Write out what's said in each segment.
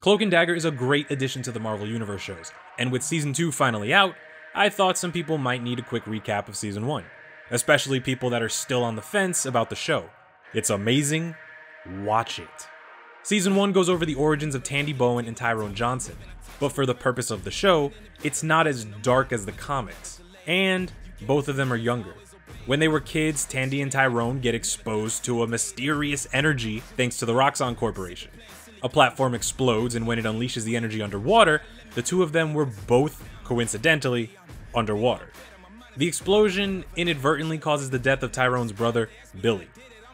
Cloak and Dagger is a great addition to the Marvel Universe shows, and with Season 2 finally out, I thought some people might need a quick recap of Season 1, especially people that are still on the fence about the show. It's amazing, watch it. Season 1 goes over the origins of Tandy Bowen and Tyrone Johnson, but for the purpose of the show, it's not as dark as the comics, and both of them are younger. When they were kids, Tandy and Tyrone get exposed to a mysterious energy thanks to the Roxxon Corporation. A platform explodes, and when it unleashes the energy underwater, the two of them were both, coincidentally, underwater. The explosion inadvertently causes the death of Tyrone's brother, Billy.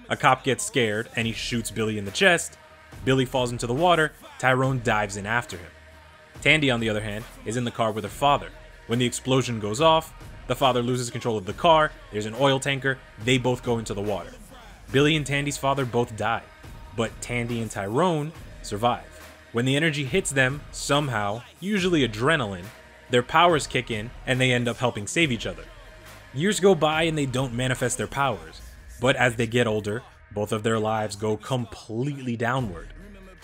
A cop gets scared, and he shoots Billy in the chest. Billy falls into the water, Tyrone dives in after him. Tandy, on the other hand, is in the car with her father. When the explosion goes off, the father loses control of the car, there's an oil tanker, they both go into the water. Billy and Tandy's father both die, but Tandy and Tyrone survive. When the energy hits them, somehow, usually adrenaline, their powers kick in and they end up helping save each other. Years go by and they don't manifest their powers, but as they get older, both of their lives go completely downward.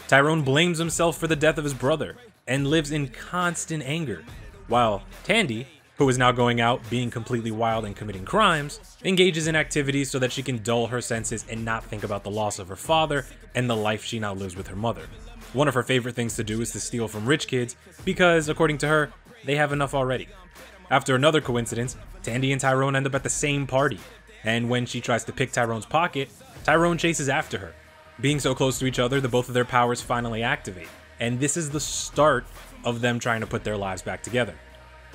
Tyrone blames himself for the death of his brother and lives in constant anger, while Tandy, who is now going out being completely wild and committing crimes, engages in activities so that she can dull her senses and not think about the loss of her father and the life she now lives with her mother. One of her favorite things to do is to steal from rich kids because, according to her, they have enough already. After another coincidence, Tandy and Tyrone end up at the same party, and when she tries to pick Tyrone's pocket, Tyrone chases after her. Being so close to each other, the both of their powers finally activate, and this is the start of them trying to put their lives back together.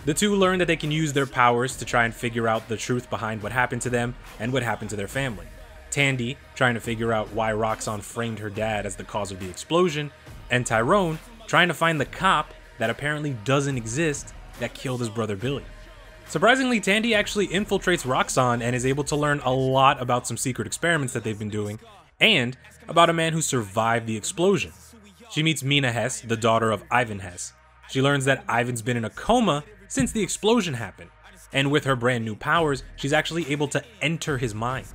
The two learn that they can use their powers to try and figure out the truth behind what happened to them and what happened to their family. Tandy trying to figure out why Roxxon framed her dad as the cause of the explosion, and Tyrone trying to find the cop that apparently doesn't exist that killed his brother Billy. Surprisingly, Tandy actually infiltrates Roxxon and is able to learn a lot about some secret experiments that they've been doing, and about a man who survived the explosion. She meets Mina Hess, the daughter of Ivan Hess. She learns that Ivan's been in a coma since the explosion happened, and with her brand new powers, she's actually able to enter his mind.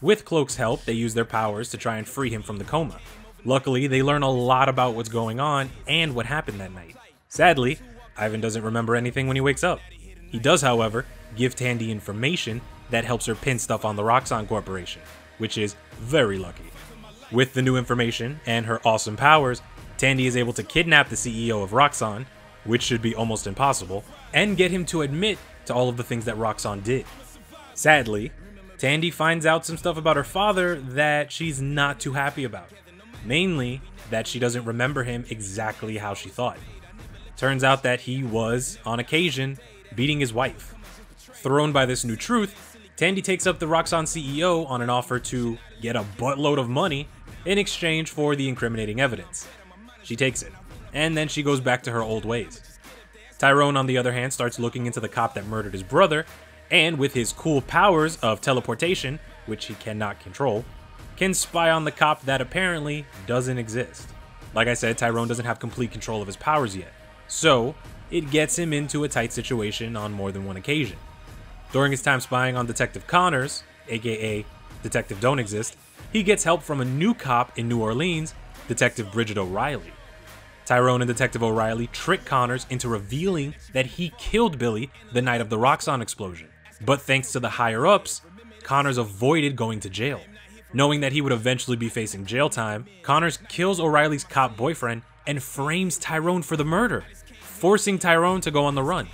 With Cloak's help, they use their powers to try and free him from the coma. Luckily, they learn a lot about what's going on and what happened that night. Sadly, Ivan doesn't remember anything when he wakes up. He does, however, give Tandy information that helps her pin stuff on the Roxxon Corporation, which is very lucky. With the new information and her awesome powers, Tandy is able to kidnap the CEO of Roxxon, which should be almost impossible, and get him to admit to all of the things that Roxxon did. Sadly, Tandy finds out some stuff about her father that she's not too happy about. Mainly, that she doesn't remember him exactly how she thought. Turns out that he was, on occasion, beating his wife. Thrown by this new truth, Tandy takes up the Roxxon CEO on an offer to get a buttload of money in exchange for the incriminating evidence. She takes it, and then she goes back to her old ways. Tyrone, on the other hand, starts looking into the cop that murdered his brother, and with his cool powers of teleportation, which he cannot control, can spy on the cop that apparently doesn't exist. Like I said, Tyrone doesn't have complete control of his powers yet, so it gets him into a tight situation on more than one occasion. During his time spying on Detective Connors, aka Detective Don't Exist, he gets help from a new cop in New Orleans, Detective Brigid O'Reilly. Tyrone and Detective O'Reilly trick Connors into revealing that he killed Billy the night of the Roxxon explosion. But thanks to the higher ups, Connors avoided going to jail. Knowing that he would eventually be facing jail time, Connors kills O'Reilly's cop boyfriend and frames Tyrone for the murder, forcing Tyrone to go on the run.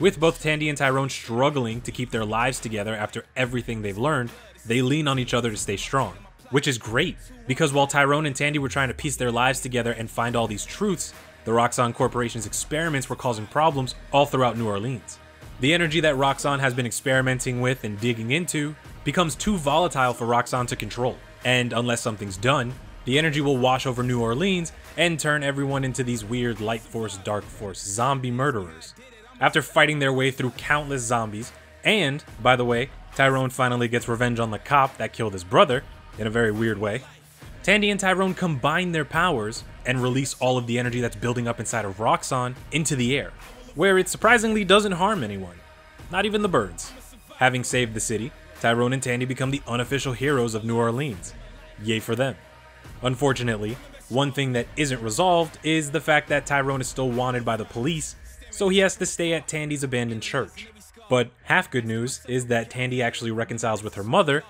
With both Tandy and Tyrone struggling to keep their lives together after everything they've learned, they lean on each other to stay strong. Which is great, because while Tyrone and Tandy were trying to piece their lives together and find all these truths, the Roxxon Corporation's experiments were causing problems all throughout New Orleans. The energy that Roxxon has been experimenting with and digging into becomes too volatile for Roxxon to control, and unless something's done, the energy will wash over New Orleans and turn everyone into these weird Light Force, Dark Force zombie murderers. After fighting their way through countless zombies, and, by the way, Tyrone finally gets revenge on the cop that killed his brother, in a very weird way, Tandy and Tyrone combine their powers and release all of the energy that's building up inside of Roxxon into the air, where it surprisingly doesn't harm anyone, not even the birds. Having saved the city, Tyrone and Tandy become the unofficial heroes of New Orleans. Yay for them. Unfortunately, One thing that isn't resolved is the fact that Tyrone is still wanted by the police, so he has to stay at Tandy's abandoned church. But half good news is that Tandy actually reconciles with her mother,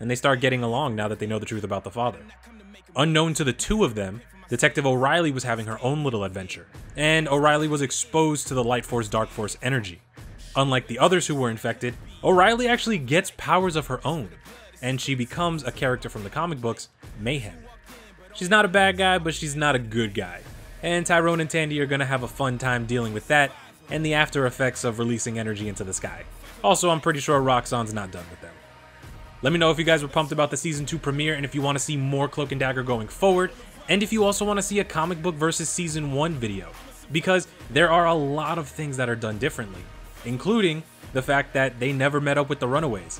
and they start getting along now that they know the truth about the father. Unknown to the two of them, Detective O'Reilly was having her own little adventure, and O'Reilly was exposed to the Light Force Dark Force energy. Unlike the others who were infected, O'Reilly actually gets powers of her own, and she becomes a character from the comic books, Mayhem. She's not a bad guy, but she's not a good guy. And Tyrone and Tandy are gonna have a fun time dealing with that and the after effects of releasing energy into the sky. Also, I'm pretty sure Roxxon's not done with them. Let me know if you guys were pumped about the season 2 premiere and if you want to see more Cloak and Dagger going forward, and if you also want to see a comic book versus season 1 video, because there are a lot of things that are done differently, including the fact that they never met up with the Runaways.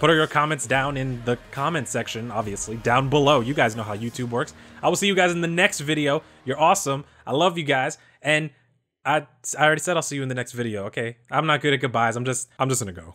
Put your comments down in the comment section, obviously, down below. You guys know how YouTube works. I will see you guys in the next video. You're awesome. I love you guys. And I, I already said I'll see you in the next video, okay? I'm not good at goodbyes. I'm just, I'm just gonna go.